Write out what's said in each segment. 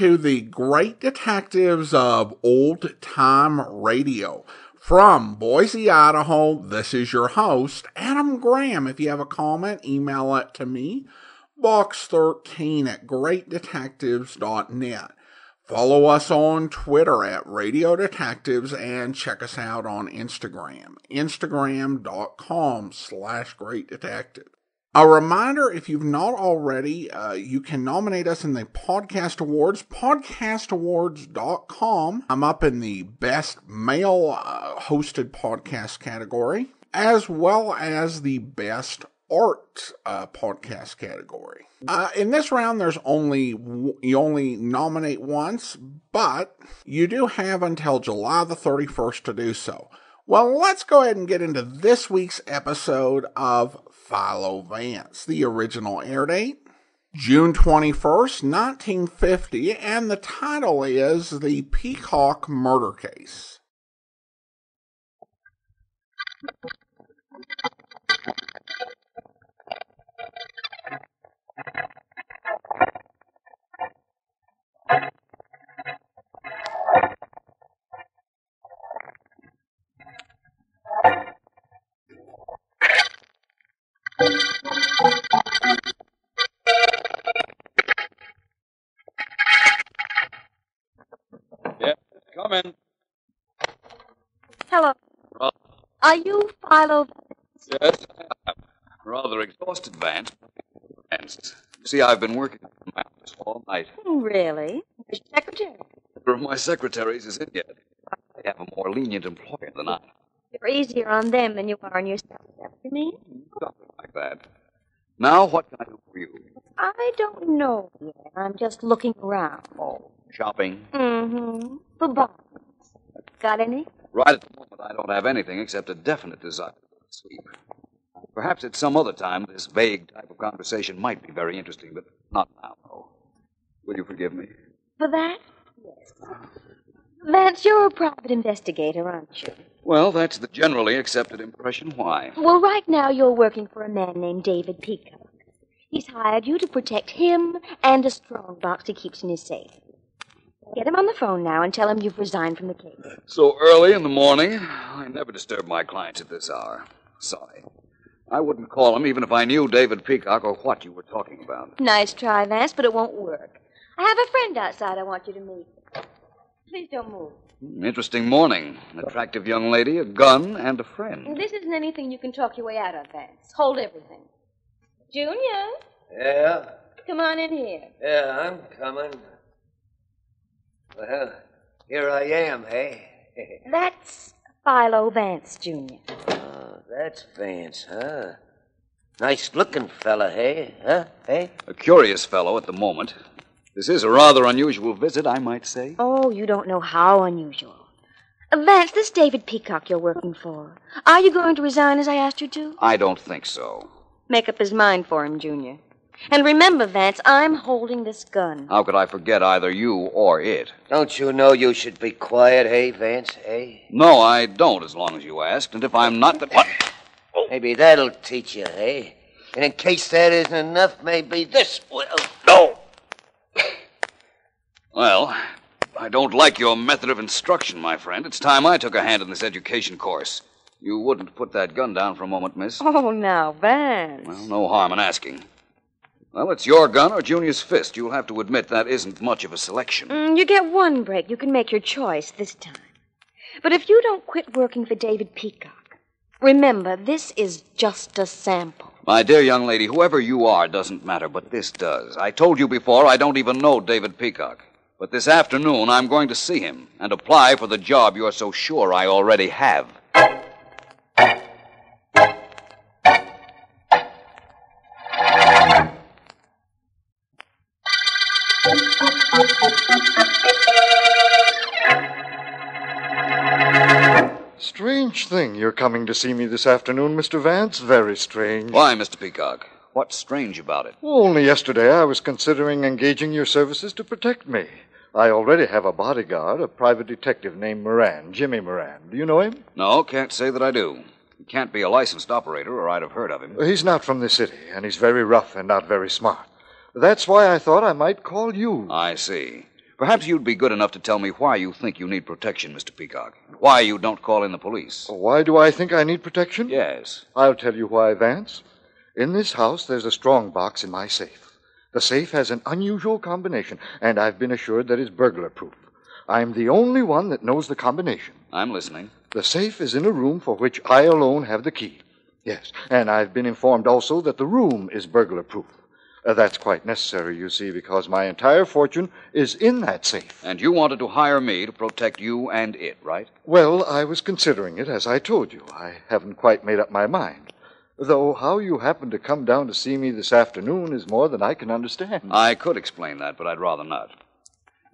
To the Great Detectives of Old Time Radio. From Boise, Idaho, this is your host, Adam Graham. If you have a comment, email it to me, box13 at greatdetectives.net. Follow us on Twitter at Radio Detectives and check us out on Instagram, instagram.com slash great detective. A reminder, if you've not already, uh, you can nominate us in the Podcast Awards, podcastawards.com. I'm up in the Best Male uh, Hosted Podcast category, as well as the Best Art uh, Podcast category. Uh, in this round, there's only, you only nominate once, but you do have until July the 31st to do so. Well, let's go ahead and get into this week's episode of Philo Vance. The original air date, June 21st, 1950, and the title is The Peacock Murder Case. Come in. Hello. Well- Are you Philo? Yes, I am. Rather exhausted, Vance. Vance. You see, I've been working on my office all night. Oh, really? Where's your secretary? Neither of my secretaries is in yet. They have a more lenient employer than I. You're easier on them than you are on yourself. Is that what you mean? Hmm, something like that. Now, what can I do for you? I don't know yet. I'm just looking around. Oh, shopping. Mm-hmm. For bonds. Got any? Right at the moment, I don't have anything except a definite desire to to sleep. Perhaps at some other time, this vague type of conversation might be very interesting, but not now, though. Will you forgive me? For that? Yes. Vance, you're a private investigator, aren't you? Well, that's the generally accepted impression. Why? Well, right now you're working for a man named David Peacock. He's hired you to protect him and a strong box he keeps in his safe. Get him on the phone now and tell him you've resigned from the case. So early in the morning? I never disturb my clients at this hour. Sorry. I wouldn't call him even if I knew David Peacock or what you were talking about. Nice try, Vance, but it won't work. I have a friend outside I want you to meet. Please don't move. Hmm, Interesting morning. An attractive young lady, a gun, and a friend. This isn't anything you can talk your way out of, Vance. Hold everything. Junior, Yeah, come on in here. yeah, I'm coming. Well, here I am, hey? That's Philo Vance, Jr. oh, that's Vance, huh? Nice looking fella, hey? Huh? Hey? A curious fellow at the moment. This is a rather unusual visit, I might say. Oh, you don't know how unusual. Uh, Vance, this David Peacock you're working for. Are you going to resign as I asked you to? I don't think so. Make up his mind for him, Junior. And remember, Vance, I'm holding this gun. How could I forget either you or it? Don't you know you should be quiet, hey, Vance, hey? No, I don't, as long as you asked. And if I'm not, then what? Maybe that'll teach you, hey? And in case that isn't enough, maybe this will. No! Well, I don't like your method of instruction, my friend. It's time I took a hand in this education course. You wouldn't put that gun down for a moment, miss? Oh, now, Vance. Well, no harm in asking. Well, it's your gun or Junior's fist. You'll have to admit that isn't much of a selection. Mm, you get one break. You can make your choice this time. But if you don't quit working for David Peacock, remember, this is just a sample. My dear young lady, whoever you are doesn't matter, but this does. I told you before I don't even know David Peacock. But this afternoon I'm going to see him and apply for the job you're so sure I already have. Strange thing you're coming to see me this afternoon, Mr. Vance. Very strange. Why, Mr. Peacock? What's strange about it? Only yesterday I was considering engaging your services to protect me. I already have a bodyguard, a private detective named Moran, Jimmy Moran. Do you know him? No, can't say that I do. He can't be a licensed operator, or I'd have heard of him. He's not from the city, and he's very rough and not very smart. That's why I thought I might call you. I see. Perhaps you'd be good enough to tell me why you think you need protection, Mr. Peacock, and why you don't call in the police. Why do I think I need protection? Yes. I'll tell you why, Vance. In this house, there's a strong box in my safe. The safe has an unusual combination, and I've been assured that it's burglar proof. I'm the only one that knows the combination. I'm listening. The safe is in a room for which I alone have the key. Yes, and I've been informed also that the room is burglar proof. Uh, that's quite necessary, you see, because my entire fortune is in that safe. And you wanted to hire me to protect you and it, right? Well, I was considering it, as I told you. I haven't quite made up my mind. Though how you happened to come down to see me this afternoon is more than I can understand. I could explain that, but I'd rather not.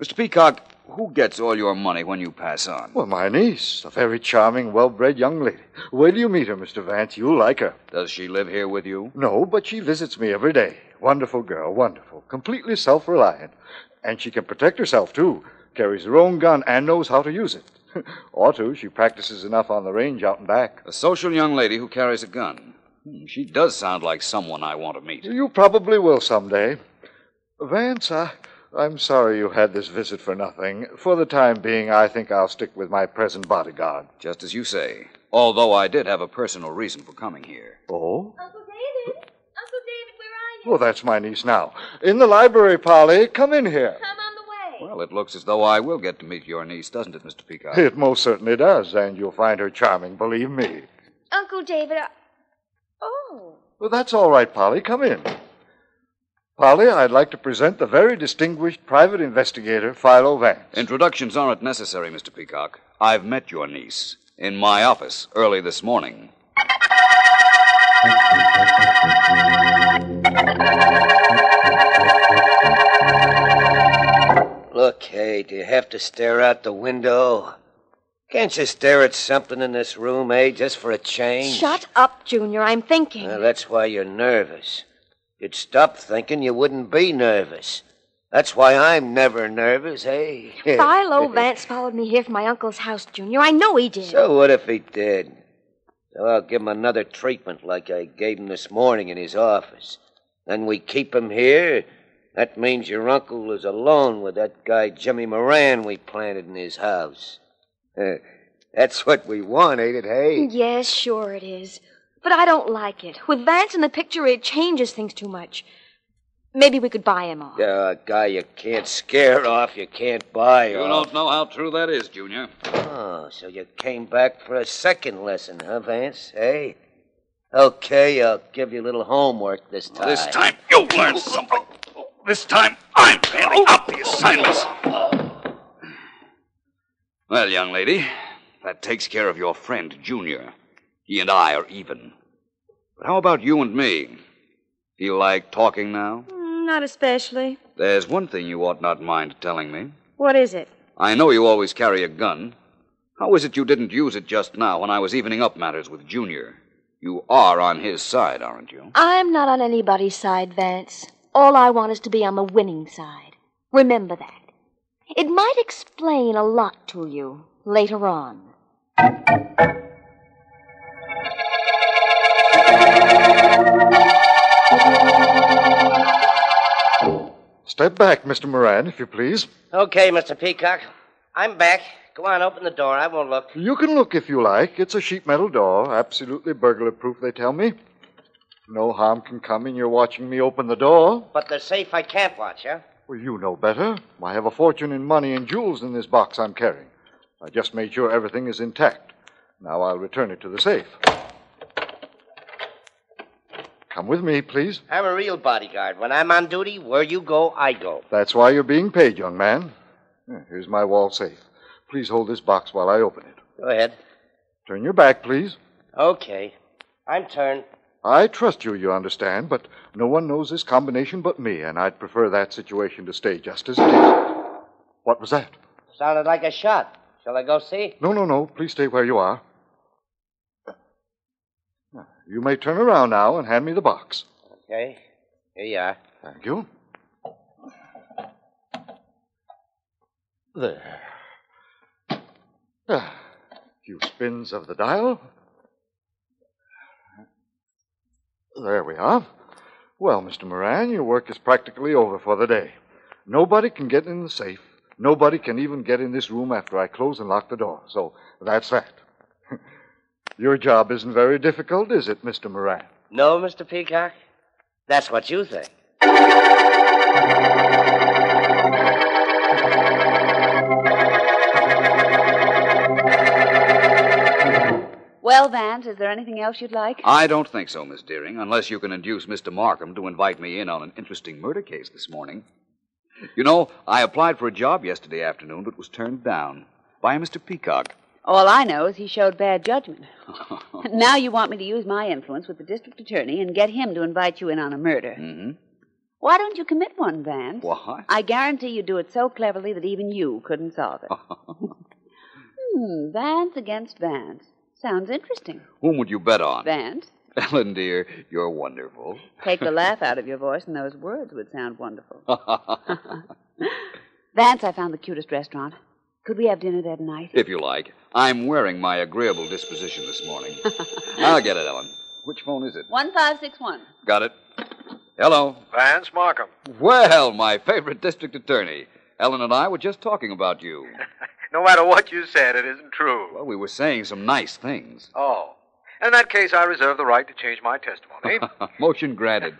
Mr. Peacock, who gets all your money when you pass on? Well, my niece, a very charming, well bred young lady. Wait till you meet her, Mr. Vance. You'll like her. Does she live here with you? No, but she visits me every day. Wonderful girl, wonderful. Completely self reliant. And she can protect herself, too. Carries her own gun and knows how to use it. or to. She practices enough on the range out and back. A social young lady who carries a gun. Hmm, She does sound like someone I want to meet. You probably will someday. Vance, I, I'm sorry you had this visit for nothing. For the time being, I think I'll stick with my present bodyguard. Just as you say. Although I did have a personal reason for coming here. Oh? Uncle David? Uncle David, where are you? Well, that's my niece now. In the library, Polly. Come in here. I'm on the way. Well, it looks as though I will get to meet your niece, doesn't it, Mr. Peacock? It most certainly does, and you'll find her charming, believe me. Uncle David, I... Oh. Well, that's all right, Polly. Come in. Polly, I'd like to present the very distinguished private investigator, Philo Vance. Introductions aren't necessary, Mr. Peacock. I've met your niece in my office early this morning. Look, hey, do you have to stare out the window? Can't you stare at something in this room, eh, just for a change? Shut up, Junior. I'm thinking. Well, that's why you're nervous. You'd stop thinking, you wouldn't be nervous. That's why I'm never nervous, eh? Philo Vance followed me here from my uncle's house, Junior. I know he did. So what if he did? So I'll give him another treatment like I gave him this morning in his office. Then we keep him here. That means your uncle is alone with that guy Jimmy Moran we planted in his house. That's what we want, ain't it, hey? Yes, sure it is. But I don't like it. With Vance in the picture, it changes things too much. Maybe we could buy him off. Yeah, a guy you can't scare off, you can't buy You off. don't know how true that is, Junior. Oh, so you came back for a second lesson, huh, Vance? Hey? Okay, I'll give you a little homework this time. This time you'll learn something. This time I'm handing out the assignments. Well, young lady, that takes care of your friend, Junior. He and I are even. But how about you and me? Feel like talking now? Mm, Not especially. There's one thing you ought not mind telling me. What is it? I know you always carry a gun. How is it you didn't use it just now when I was evening up matters with Junior? You are on his side, aren't you? I'm not on anybody's side, Vance. All I want is to be on the winning side. Remember that. It might explain a lot to you later on. Step back, Mr. Moran, if you please. Okay, Mr. Peacock. I'm back. Go on, open the door. I won't look. You can look if you like. It's a sheet metal door, absolutely burglar proof, they tell me. No harm can come in your watching me open the door. But the safe I can't watch, huh? Well, you know better. I have a fortune in money and jewels in this box I'm carrying. I just made sure everything is intact. Now I'll return it to the safe. Come with me, please. I'm a real bodyguard. When I'm on duty, where you go, I go. That's why you're being paid, young man. Here's my wall safe. Please hold this box while I open it. Go ahead. Turn your back, please. Okay. I'm turned. I trust you, you understand, but no one knows this combination but me, and I'd prefer that situation to stay just as it is. What was that? Sounded like a shot. Shall I go see? No, no, no. Please stay where you are. You may turn around now and hand me the box. Okay. Here you are. Thank you. There. Ah, few spins of the dial. There we are. Well, Mr. Moran, your work is practically over for the day. Nobody can get in the safe. Nobody can even get in this room after I close and lock the door. So that's that. your job isn't very difficult, is it, Mr. Moran? No, Mr. Peacock? That's what you think. Well, Vance, is there anything else you'd like? I don't think so, Miss Deering, unless you can induce Mr. Markham to invite me in on an interesting murder case this morning. You know, I applied for a job yesterday afternoon, but was turned down by Mr. Peacock. All I know is he showed bad judgment. now you want me to use my influence with the district attorney and get him to invite you in on a murder. Mm-hmm. Why don't you commit one, Vance? What? I guarantee you do it so cleverly that even you couldn't solve it. hmm, Vance against Vance. Sounds interesting. Whom would you bet on? Vance, Ellen, dear, you're wonderful. take the laugh out of your voice, and those words would sound wonderful. Vance, I found the cutest restaurant. Could we have dinner there tonight? if you like. I'm wearing my agreeable disposition this morning. I'll get it, Ellen. Which phone is it? 1561. Got it. Hello. Vance Markham. Well, my favorite district attorney. Ellen and I were just talking about you. No matter what you said, it isn't true. Well, we were saying some nice things. Oh. In that case, I reserve the right to change my testimony. Motion granted.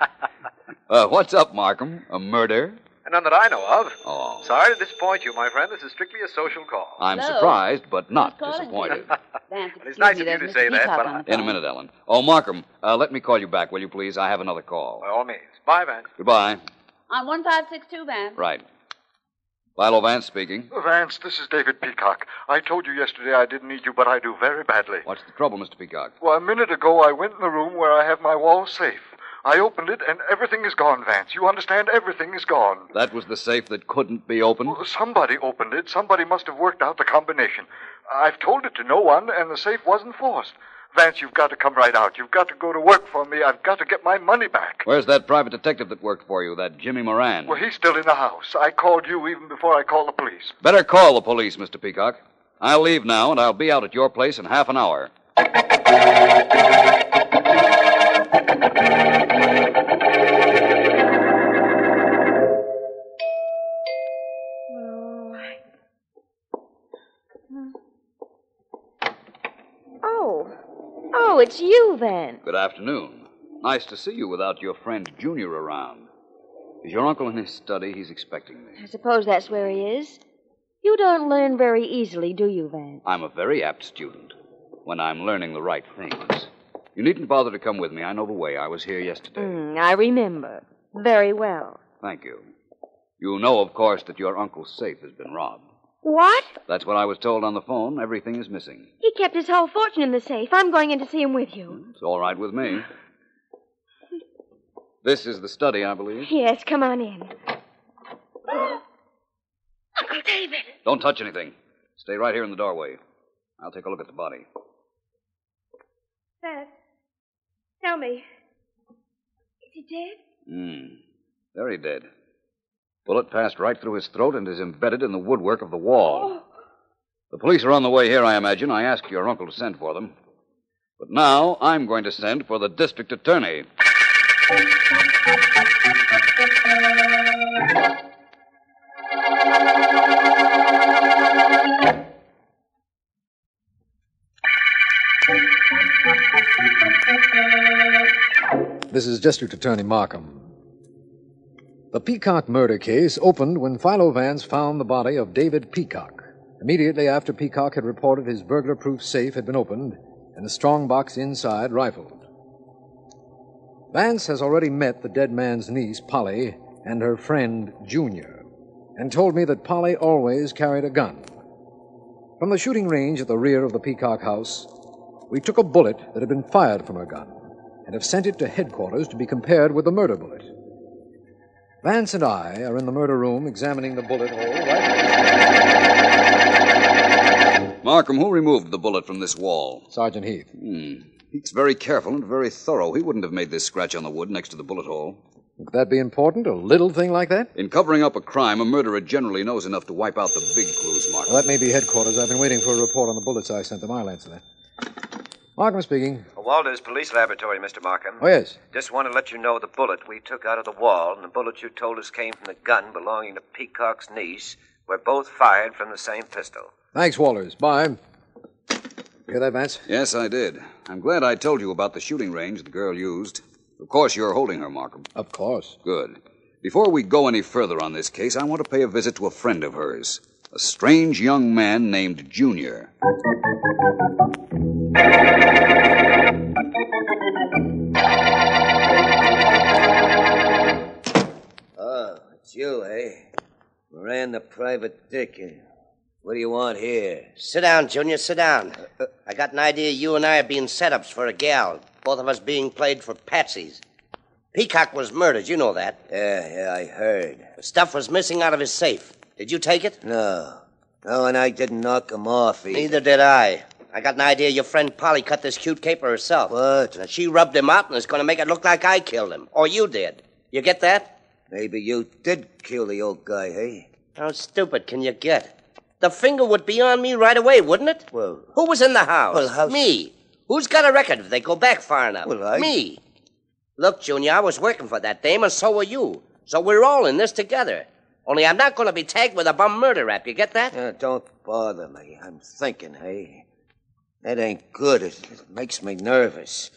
Uh, what's up, Markham? A murder? None that I know of. Oh. Sorry to disappoint you, my friend. This is strictly a social call. I'm Hello? surprised, but not Who's calling, disappointed. Vance, Well, it's excuse nice me, of you there's to Mr. say that, Peacock but on I- the. In a minute, Ellen. Oh, Markham, uh, let me call you back, will you please? I have another call. By all means. Bye, Vance. Goodbye. On 1562, Vance. Right. Philo Vance speaking. Vance, this is David Peacock. I told you yesterday I didn't need you, but I do very badly. What's the trouble, Mr. Peacock? Well, a minute ago, I went in the room where I have my wall safe. I opened it, and everything is gone, Vance. You understand? Everything is gone. That was the safe that couldn't be opened? Well, somebody opened it. Somebody must have worked out the combination. I've told it to no one, and the safe wasn't forced. Vance, you've got to come right out. You've got to go to work for me. I've got to get my money back. Where's that private detective that worked for you, that Jimmy Moran? Well, he's still in the house. I called you even before I called the police. Better call the police, Mr. Peacock. I'll leave now, and I'll be out at your place in half an hour. It's you then. Good afternoon. Nice to see you without your friend Junior around. Is your uncle in his study? He's expecting me. I suppose that's where he is. You don't learn very easily, do you, Vance? I'm a very apt student when I'm learning the right things. You needn't bother to come with me. I know the way. I was here yesterday. Mm, I remember. Very well. Thank you. You know, of course, that your uncle's safe has been robbed. What? That's what I was told on the phone. Everything is missing. He kept his whole fortune in the safe. I'm going in to see him with you. It's all right with me. This is the study, I believe. Yes, come on in. Uncle David. Don't touch anything. Stay right here in the doorway. I'll take a look at the body. Dad, tell me. Is he dead? Hmm. Very dead. Bullet passed right through his throat and is embedded in the woodwork of the wall. The police are on the way here, I imagine. I asked your uncle to send for them. But now I'm going to send for the district attorney. This is District Attorney Markham. The Peacock murder case opened when Philo Vance found the body of David Peacock. Immediately after Peacock had reported his burglar proof safe had been opened and the strong box inside rifled. Vance has already met the dead man's niece, Polly, and her friend, Junior, and told me that Polly always carried a gun. From the shooting range at the rear of the Peacock house, we took a bullet that had been fired from her gun and have sent it to headquarters to be compared with the murder bullet. Vance and I are in the murder room examining the bullet hole right. Markham, who removed the bullet from this wall? Sergeant Heath. Hmm. He's very careful and very thorough. He wouldn't have made this scratch on the wood next to the bullet hole. Would that be important? A little thing like that? In covering up a crime, a murderer generally knows enough to wipe out the big clues, Markham. Well, that may be headquarters. I've been waiting for a report on the bullets I sent them. I'll answer that. Markham speaking. Walters Police Laboratory, Mr. Markham. Oh, yes. Just want to let you know the bullet we took out of the wall and the bullet you told us came from the gun belonging to Peacock's niece were both fired from the same pistol. Thanks, Walters. Bye. Hear that, Vance? Yes, I did. I'm glad I told you about the shooting range the girl used. Of course, you're holding her, Markham. Of course. Good. Before we go any further on this case, I want to pay a visit to a friend of hers, a strange young man named Junior. Oh, it's you, eh? Moran the private dick. What do you want here? Sit down, Junior, sit down. I got an idea you and I are being setups for a gal. Both of us being played for patsies. Peacock was murdered, you know that. Yeah, yeah, I heard. The stuff was missing out of his safe. Did you take it? No. No, and I didn't knock him off either. Neither did I. I got an idea your friend Polly cut this cute caper herself. What? And she rubbed him out and is going to make it look like I killed him. Or you did. You get that? Maybe you did kill the old guy, eh? How stupid can you get? The finger would be on me right away, wouldn't it? Well, Who was in the house? Well, how- Me. Who's got a record if they go back far enough? Well, I- Me. Look, Junior, I was working for that dame, and so were you. So we're all in this together. Only I'm not going to be tagged with a bum murder rap. You get that? uh, don't bother me. I'm thinking, hey? That ain't good. It, it makes me nervous.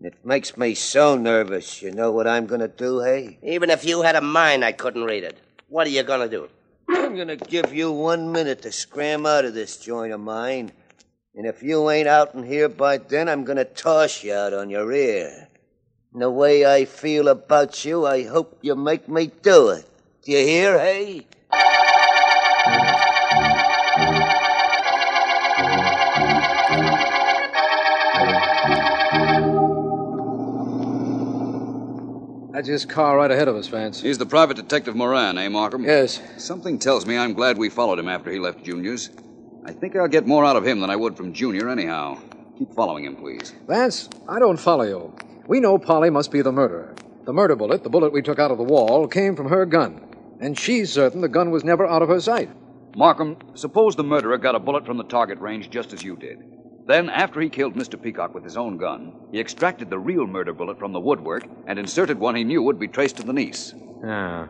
It makes me so nervous. You know what I'm gonna do, hey? Even if you had a mind, I couldn't read it. What are you going to do? I'm gonna give you one minute to scram out of this joint of mine. And if you ain't out in here by then, I'm gonna toss you out on your ear. And the way I feel about you, I hope you make me do it. Do you hear, hey? That's his car right ahead of us, Vance. He's the private detective Moran, eh, Markham? Yes. Something tells me I'm glad we followed him after he left Junior's. I think I'll get more out of him than I would from Junior, anyhow. Keep following him, please. Vance, I don't follow you. We know Polly must be the murderer. The murder bullet, the bullet we took out of the wall, came from her gun. And she's certain the gun was never out of her sight. Markham, suppose the murderer got a bullet from the target range just as you did. Then, after he killed Mr. Peacock with his own gun, he extracted the real murder bullet from the woodwork and inserted one he knew would be traced to the niece. Yeah.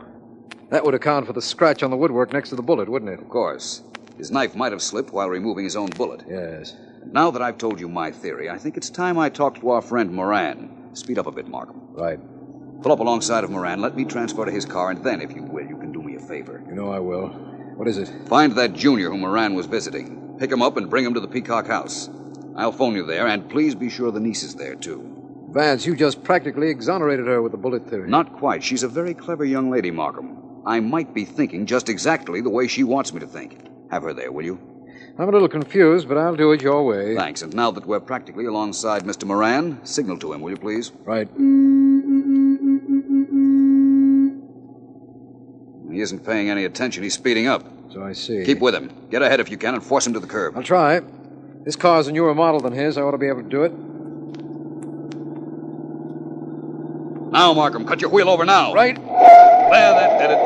That would account for the scratch on the woodwork next to the bullet, wouldn't it? Of course. His knife might have slipped while removing his own bullet. Yes. Now that I've told you my theory, I think it's time I talked to our friend Moran. Speed up a bit, Markham. Right. Pull up alongside of Moran, let me transfer to his car, and then, if you will, you can do me a favor. You know I will. What is it? Find that junior whom Moran was visiting. Pick him up and bring him to the Peacock house. I'll phone you there, and please be sure the niece is there, too. Vance, you just practically exonerated her with the bullet theory. Not quite. She's a very clever young lady, Markham. I might be thinking just exactly the way she wants me to think. Have her there, will you? I'm a little confused, but I'll do it your way. Thanks. And now that we're practically alongside Mr. Moran, signal to him, will you please? Right. He isn't paying any attention. He's speeding up. So I see. Keep with him. Get ahead if you can and force him to the curb. I'll try. This car's a newer model than his. I ought to be able to do it. Now, Markham, cut your wheel over now. Right. There, that did it.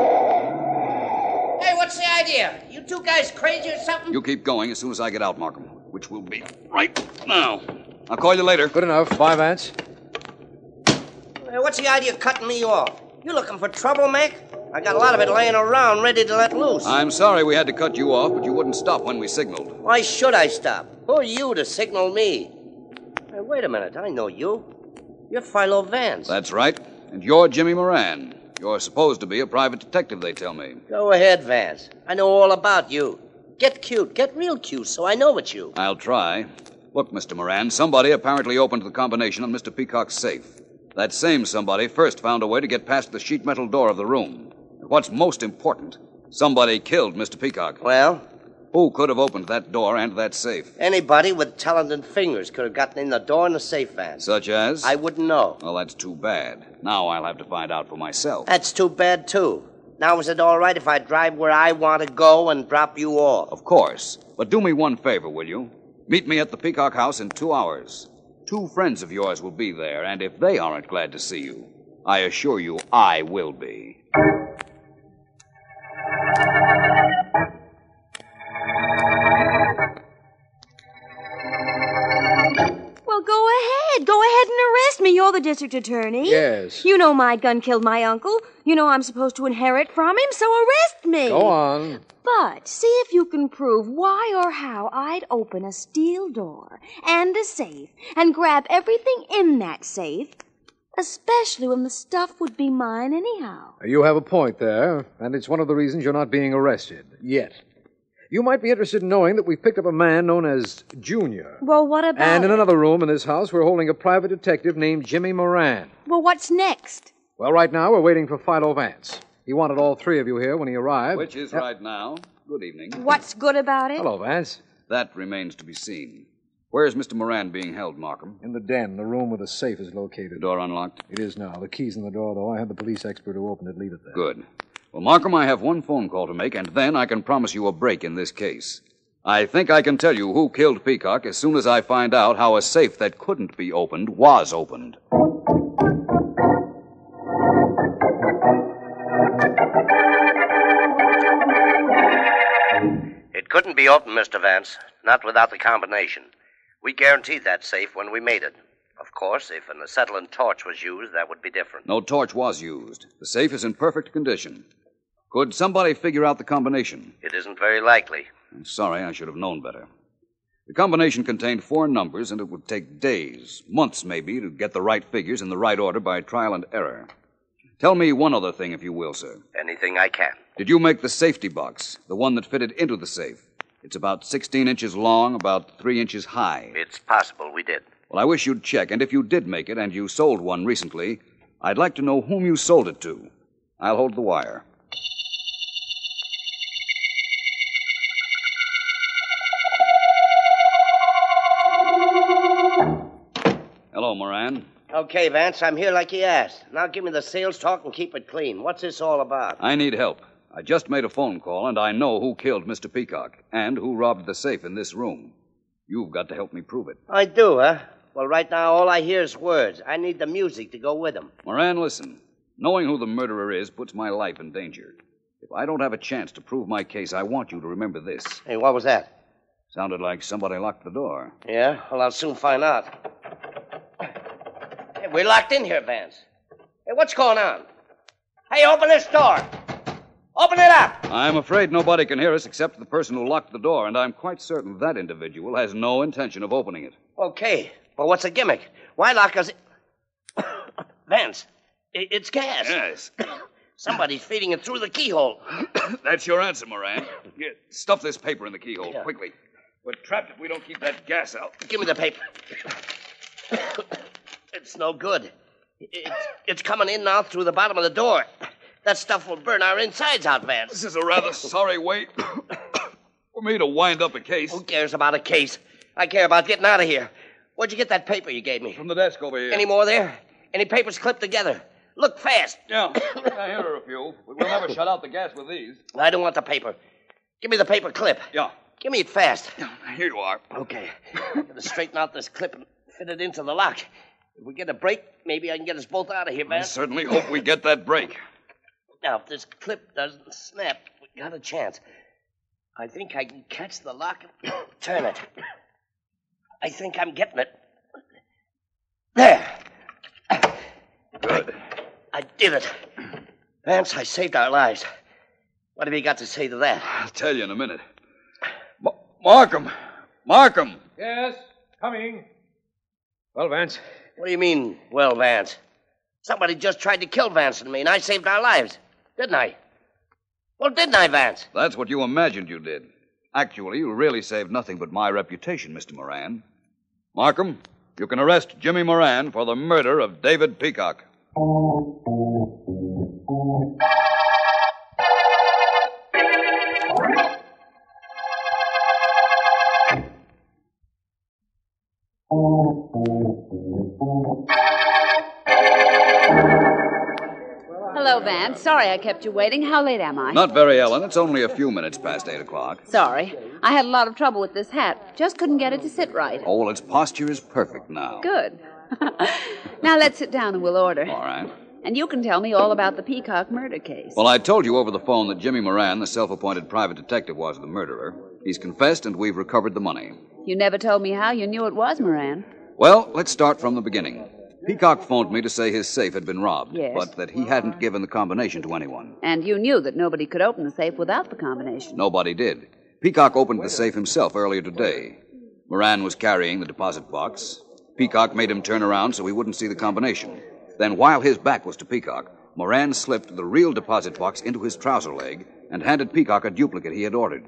Hey, what's the idea? You two guys crazy or something? You keep going as soon as I get out, Markham, which will be right now. I'll call you later. Good enough. Bye, Vance. Hey, what's the idea of cutting me off? You looking for trouble, Mac? I got a lot of it laying around ready to let loose. I'm sorry we had to cut you off, but you wouldn't stop when we signaled. Why should I stop? Who are you to signal me? Hey, wait a minute. I know you. You're Philo Vance. That's right. And you're Jimmy Moran. You're supposed to be a private detective, they tell me. Go ahead, Vance. I know all about you. Get cute. Get real cute so I know it's you. I'll try. Look, Mr. Moran, somebody apparently opened the combination on Mr. Peacock's safe. That same somebody first found a way to get past the sheet metal door of the room. What's most important, somebody killed Mr. Peacock. Well, Who could have opened that door and that safe? anybody with talented fingers could have gotten in the door and the safe, Vance. Such as? I wouldn't know. Well, that's too bad. Now I'll have to find out for myself. That's too bad, too. Now, is it all right if I drive where I want to go and drop you off? Of course. But do me one favor, will you? Meet me at the Peacock House in two hours. Two friends of yours will be there, and if they aren't glad to see you, I assure you I will be. The district attorney. Yes. You know my gun killed my uncle. You know I'm supposed to inherit from him, so arrest me. Go on. But see if you can prove why or how I'd open a steel door and a safe and grab everything in that safe, especially when the stuff would be mine anyhow. You have a point there, and it's one of the reasons you're not being arrested. Yet. You might be interested in knowing that we've picked up a man known as Junior. Well, what about. And in another room in this house, we're holding a private detective named Jimmy Moran. Well, what's next? Well, right now, we're waiting for Philo Vance. He wanted all three of you here when he arrived. Which is Yep. right now. Good evening. What's good about it? Hello, Vance. That remains to be seen. Where's Mr. Moran being held, Markham? In the den, the room where the safe is located. The door unlocked? It is now. The key's in the door, though. I had the police expert who opened it leave it there. Good. Well, Markham, I have one phone call to make, and then I can promise you a break in this case. I think I can tell you who killed Peacock as soon as I find out how a safe that couldn't be opened was opened. It couldn't be opened, Mr. Vance, not without the combination. We guaranteed that safe when we made it. Of course, if an acetylene torch was used, that would be different. No torch was used. The safe is in perfect condition. Could somebody figure out the combination? It isn't very likely. I'm sorry, I should have known better. The combination contained four numbers, and it would take days, months maybe, to get the right figures in the right order by trial and error. Tell me one other thing, if you will, sir. Anything I can. Did you make the safety box, the one that fitted into the safe? It's about 16 inches long, about 3 inches high. It's possible we did. Well, I wish you'd check, and if you did make it and you sold one recently, I'd like to know whom you sold it to. I'll hold the wire. Moran. Okay, Vance, I'm here like you asked. Now give me the sales talk and keep it clean. What's this all about? I need help. I just made a phone call, and I know who killed Mr. Peacock and who robbed the safe in this room. You've got to help me prove it. I do, huh? Well, right now, all I hear is words. I need the music to go with them. Moran, listen. Knowing who the murderer is puts my life in danger. If I don't have a chance to prove my case, I want you to remember this. Hey, what was that? Sounded like somebody locked the door. Yeah? Well, I'll soon find out. We're locked in here, Vance. Hey, what's going on? Hey, open this door. Open it up. I'm afraid nobody can hear us except the person who locked the door, and I'm quite certain that individual has no intention of opening it. Okay, but what's the gimmick? Why lock us in? Vance, it's gas. Yes. Somebody's feeding it through the keyhole. That's your answer, Moran. Here, stuff this paper in the keyhole, Yeah. quickly. We're trapped if we don't keep that gas out. Give me the paper. It's no good. It's, it's coming in now through the bottom of the door. That stuff will burn our insides out, Vance. This is a rather sorry way for me to wind up a case. Who cares about a case? I care about getting out of here. Where'd you get that paper you gave me? From the desk over here. Any more there? Any papers clipped together? Look fast. Yeah, yeah, here are a few. We'll never shut out the gas with these. I don't want the paper. Give me the paper clip. Yeah, Give me it fast. here you are. Okay. I'm gonna straighten out this clip and fit it into the lock. If we get a break, maybe I can get us both out of here, Vance. I Vance. certainly hope we get that break. Now, if this clip doesn't snap, we got a chance. I think I can catch the lock and turn it. I think I'm getting it. There. Good. I did it. Vance, I saved our lives. What have you got to say to that? I'll tell you in a minute. Ma- Markham! Markham! Yes, coming. Well, Vance, What do you mean, well, Vance? Somebody just tried to kill Vance and me, and I saved our lives. Didn't I? Well, didn't I, Vance? That's what you imagined you did. Actually, you really saved nothing but my reputation, Mr. Moran. Markham, you can arrest Jimmy Moran for the murder of David Peacock. Hello, Vance. Sorry I kept you waiting. How late am I? Not very, Ellen. It's only a few minutes past eight o'clock. Sorry. I had a lot of trouble with this hat. Just couldn't get it to sit right. Oh, well, its posture is perfect now. Good. now let's sit down and we'll order. All right. And you can tell me all about the Peacock murder case. Well, I told you over the phone that Jimmy Moran, the self appointed private detective, was the murderer. He's confessed, and we've recovered the money. You never told me how you knew it was Moran. Well, let's start from the beginning. Peacock phoned me to say his safe had been robbed, Yes. but that he hadn't given the combination to anyone. And you knew that nobody could open the safe without the combination. Nobody did. Peacock opened the safe himself earlier today. Moran was carrying the deposit box. Peacock made him turn around so he wouldn't see the combination. Then, while his back was to Peacock, Moran slipped the real deposit box into his trouser leg and handed Peacock a duplicate he had ordered.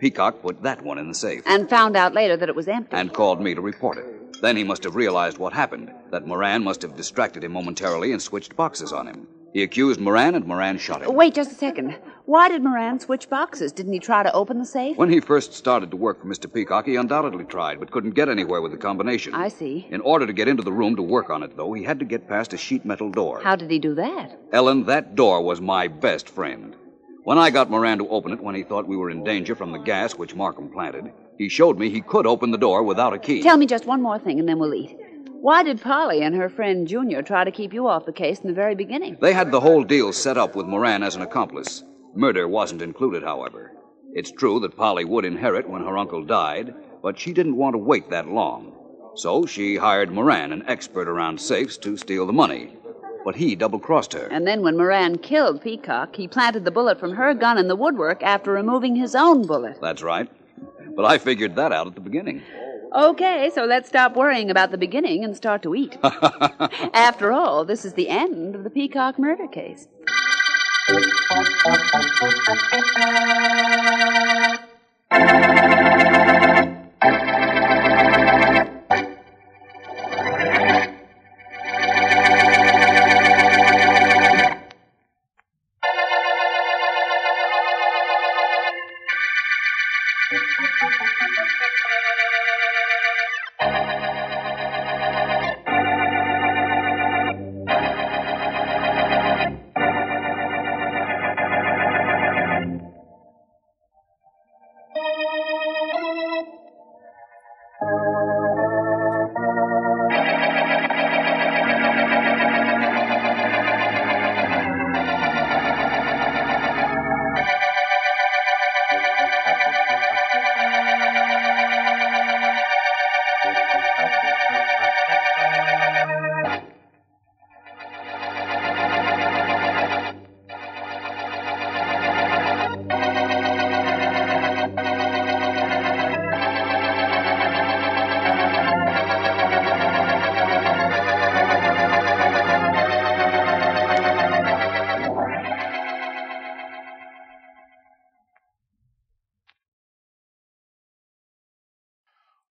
Peacock put that one in the safe And found out later that it was empty. and called me to report it. Then he must have realized what happened, that Moran must have distracted him momentarily and switched boxes on him. He accused Moran, and Moran shot him. Wait just a second. Why did Moran switch boxes? Didn't he try to open the safe? When he first started to work for Mr. Peacock, he undoubtedly tried, but couldn't get anywhere with the combination. I see. In order to get into the room to work on it, though, he had to get past a sheet metal door. How did he do that? Ellen, that door was my best friend. When I got Moran to open it when he thought we were in danger from the gas which Markham planted, he showed me he could open the door without a key. Tell me just one more thing and then we'll eat. Why did Polly and her friend Junior try to keep you off the case in the very beginning? They had the whole deal set up with Moran as an accomplice. Murder wasn't included, however. It's true that Polly would inherit when her uncle died, but she didn't want to wait that long. So she hired Moran, an expert around safes, to steal the money. But he double crossed her. And then when Moran killed Peacock, he planted the bullet from her gun in the woodwork after removing his own bullet. That's right. But I figured that out at the beginning. Okay, so let's stop worrying about the beginning and start to eat. After all, this is the end of the Peacock murder case. Thank you.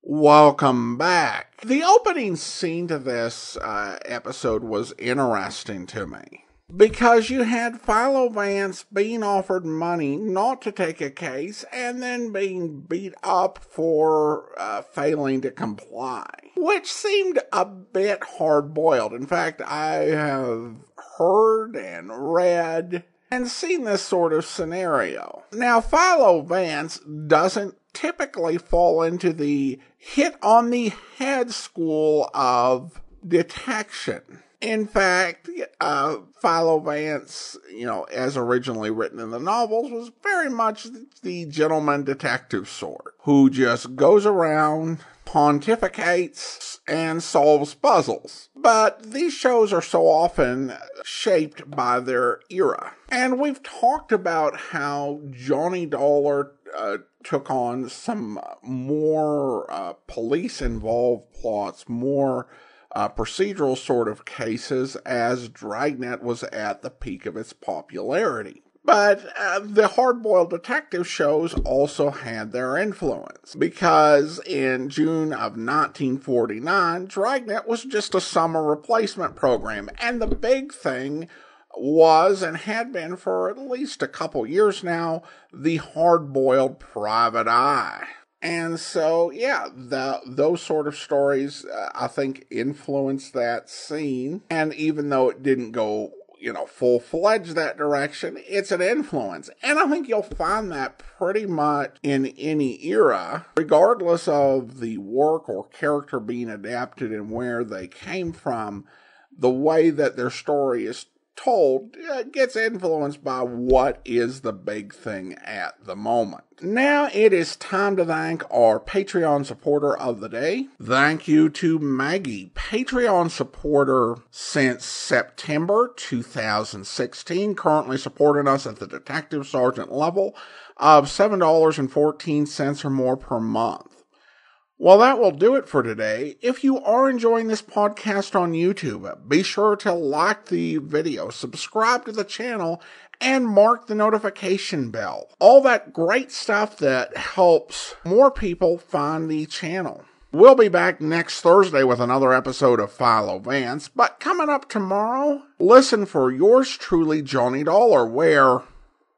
Welcome back. The opening scene to this uh, episode was interesting to me because you had Philo Vance being offered money not to take a case and then being beat up for uh, failing to comply, which seemed a bit hard boiled. In fact, I have heard and read and seen this sort of scenario. Now, Philo Vance doesn't typically fall into the hit on the head school of detection. In fact, uh, Philo Vance, you know, as originally written in the novels, was very much the gentleman detective sort who just goes around, pontificates, and solves puzzles. But these shows are so often shaped by their era. And we've talked about how Johnny Dollar uh, took on some more uh, police involved plots, more uh, procedural sort of cases as Dragnet was at the peak of its popularity. But uh, the hard boiled detective shows also had their influence because in June of 1949, Dragnet was just a summer replacement program, and the big thing was and had been for at least a couple years now the hard boiled private eye. And so, yeah, the, those sort of stories, uh, I think, influenced that scene. And even though it didn't go, you know, full fledged that direction, it's an influence. And I think you'll find that pretty much in any era, regardless of the work or character being adapted and where they came from, the way that their story is told uh, gets influenced by what is the big thing at the moment. Now it is time to thank our Patreon supporter of the day. Thank you to Maggie, Patreon supporter since September 2016, currently supporting us at the detective sergeant level of $7.14 or more per month. Well, that will do it for today. If you are enjoying this podcast on YouTube, be sure to like the video, subscribe to the channel, and mark the notification bell. All that great stuff that helps more people find the channel. We'll be back next Thursday with another episode of Philo Vance, but coming up tomorrow, listen for yours truly, Johnny Dollar, where.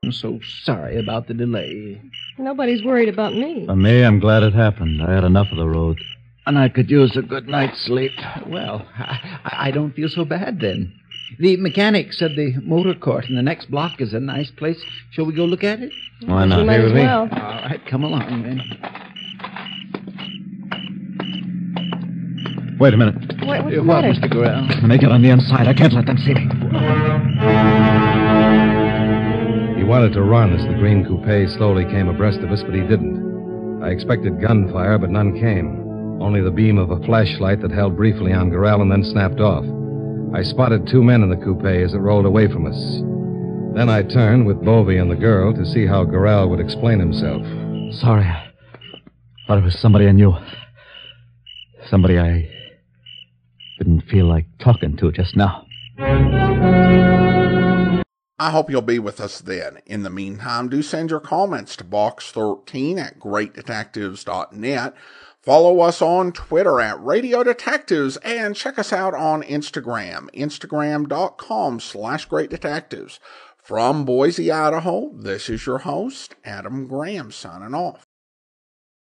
I'm so sorry about the delay. Nobody's worried about me. For me, I'm glad it happened. I had enough of the road. And I could use a good night's sleep. Well, I, I don't feel so bad then. The mechanic said the motor court in the next block is a nice place. Shall we go look at it? Why not? You might Here as with me. well. All right, come along then. Wait a minute. What, what's the what, matter? Mr. Gorell? Let me get on the inside. I can't let them see me. Wanted to run as the green coupe slowly came abreast of us, but he didn't. I expected gunfire, but none came. Only the beam of a flashlight that held briefly on Gorell and then snapped off. I spotted two men in the coupe as it rolled away from us. Then I turned with Bovey and the girl to see how Gorell would explain himself. Sorry. I thought it was somebody I knew. Somebody I didn't feel like talking to just now. I hope you'll be with us then. In the meantime, do send your comments to box13 at greatdetectives.net. Follow us on Twitter at Radio Detectives and check us out on Instagram, instagram.com slash great detectives. From Boise, Idaho, this is your host, Adam Graham, signing off.